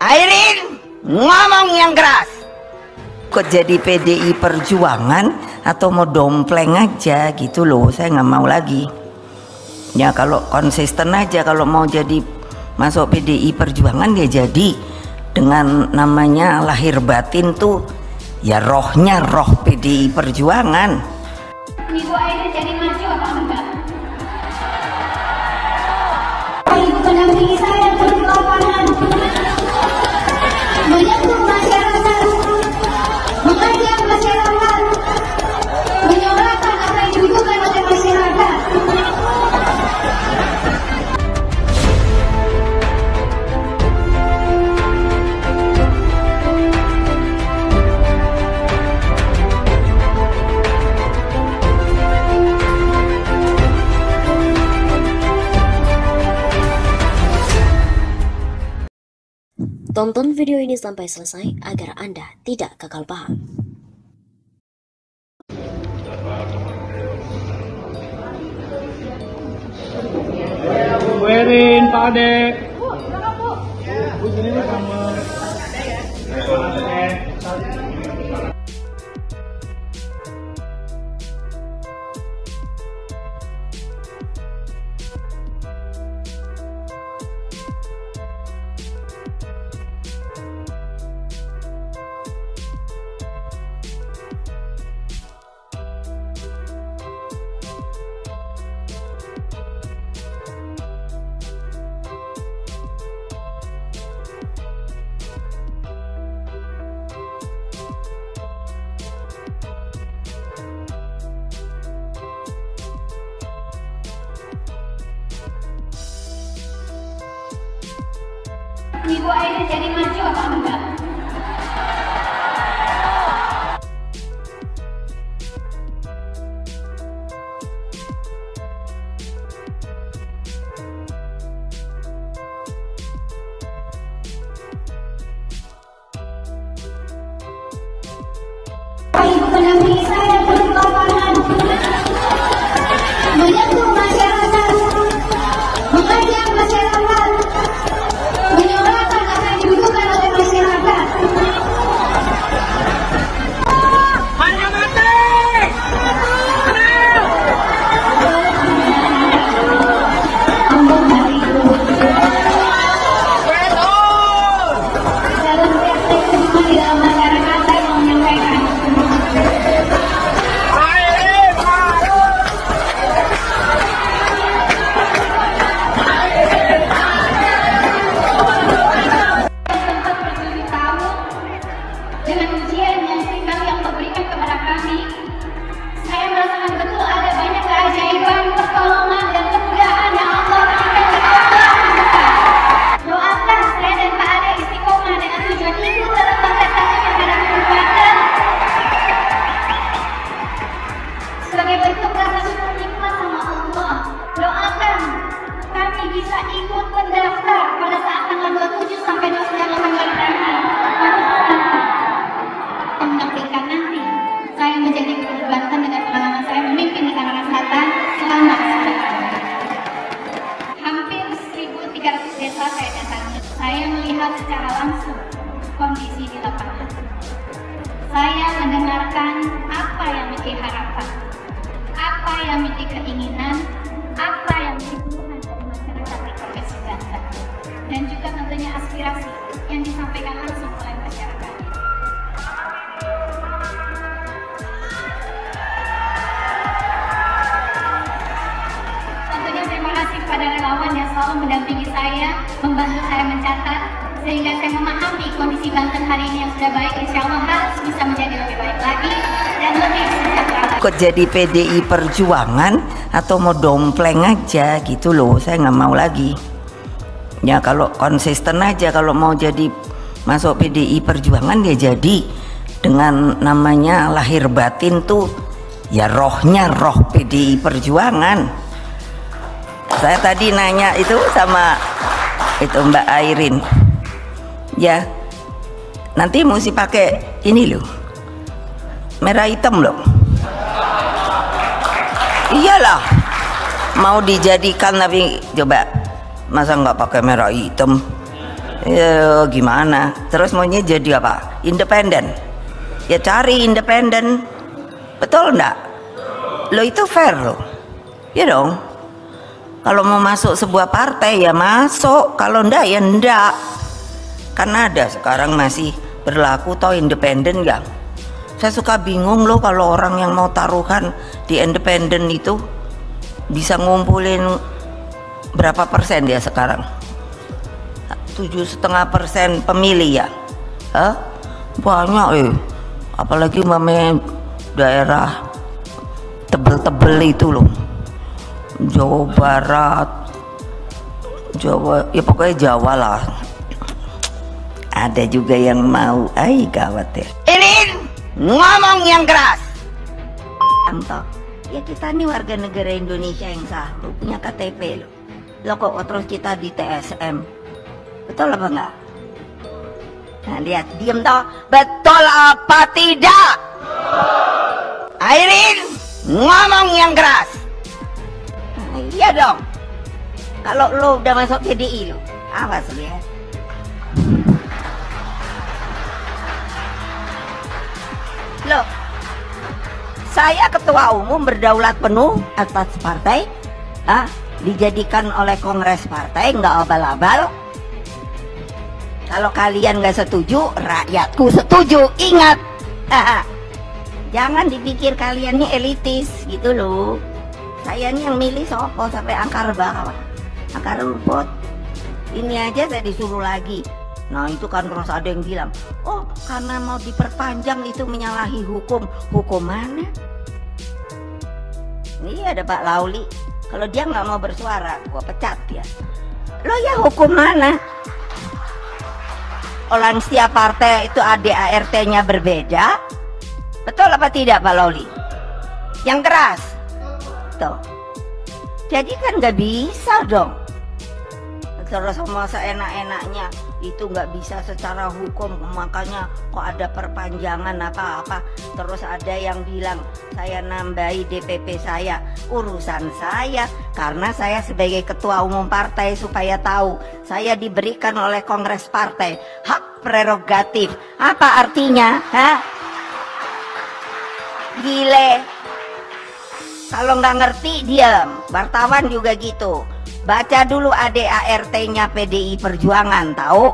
Airin ngomong yang keras. Kok jadi PDI Perjuangan? Atau mau dompleng aja gitu loh saya nggak mau lagi. Ya kalau konsisten aja kalau mau jadi masuk PDI Perjuangan ya jadi. Dengan namanya lahir batin tuh ya rohnya roh PDI Perjuangan. Ibu Airin jadi maju apa enggak? Ibu mendampingi saya Tonton video ini sampai selesai agar Anda tidak gagal paham. Bu Erin, Pak Ade. Bu sini Bu sama. Ibu Airin jadi maju apa enggak? Di lapangan. Saya mendengarkan apa yang menjadi harapan, apa yang menjadi keinginan, apa yang keluhan dari masyarakat di Provinsi Banten, dan juga tentunya aspirasi yang disampaikan langsung oleh masyarakat. Tentunya terima kasih kepada relawan yang selalu mendampingi saya, membantu saya mencatat, sehingga saya memahami kondisi Banten hari ini yang sudah baik, insya Allah harus bisa menjadi lebih baik lagi dan lebih sejahtera jadi PDI Perjuangan atau mau dompleng aja gitu loh? Saya nggak mau lagi. Ya kalau konsisten aja kalau mau jadi masuk PDI Perjuangan ya jadi. Dengan namanya lahir batin tuh ya rohnya roh PDI Perjuangan. Saya tadi nanya itu sama itu Mbak Airin ya nanti mesti pakai ini loh merah hitam loh iyalah mau dijadikan tapi coba masa nggak pakai merah hitam Ya gimana? Terus maunya jadi apa? Independen. Ya cari independen. Betul enggak? Lo itu fair lo. Ya dong. Kalau mau masuk sebuah partai ya masuk, kalau enggak ya enggak. Karena ada sekarang masih berlaku toh independen ya. Saya suka bingung loh kalau orang yang mau taruhan di independen itu bisa ngumpulin berapa persen dia sekarang? Tujuh setengah persen pemilih ya? Hah? Banyak eh. Apalagi mame daerah tebel-tebel itu loh. Jawa Barat, Jawa, ya pokoknya Jawa lah. Ada juga yang mau, ay gawat ya. Ini ngomong yang keras. Anto, ya kita nih warga negara Indonesia yang sah, lo punya KTP lo. Lo kok terus kita di TSM, betul apa enggak? Nah lihat, diem toh, betul apa tidak? Airin, ngomong yang keras. Nah, iya dong. Kalau lo udah masuk PDI lo, awas lo ya. Saya ketua umum berdaulat penuh atas partai, ah, dijadikan oleh kongres partai nggak abal-abal. Kalau kalian nggak setuju, rakyatku setuju. Ingat, jangan dipikir kalian ini elitis gitu loh. Saya nih yang milih sopo sampai angkar bawah, angkar rumput. Ini aja saya disuruh lagi. Nah itu kan terus ada yang bilang, oh karena mau diperpanjang itu menyalahi hukum. Hukum mana? Ini ada Pak Lauli. Kalau dia nggak mau bersuara, gua pecat dia. Lo ya hukum mana? Orang setiap partai itu ADART-nya berbeda. Betul apa tidak Pak Lauli? Yang keras. Tuh. Jadi kan nggak bisa dong. Terus sama seenak-enaknya itu nggak bisa secara hukum makanya kok ada perpanjangan apa-apa terus ada yang bilang saya nambahi DPP saya. Urusan saya karena saya sebagai ketua umum partai supaya tahu saya diberikan oleh kongres partai. Hak prerogatif. Apa artinya? Hah? gile. Kalau nggak ngerti diam. Wartawan juga gitu baca dulu ADART-nya PDI Perjuangan tahu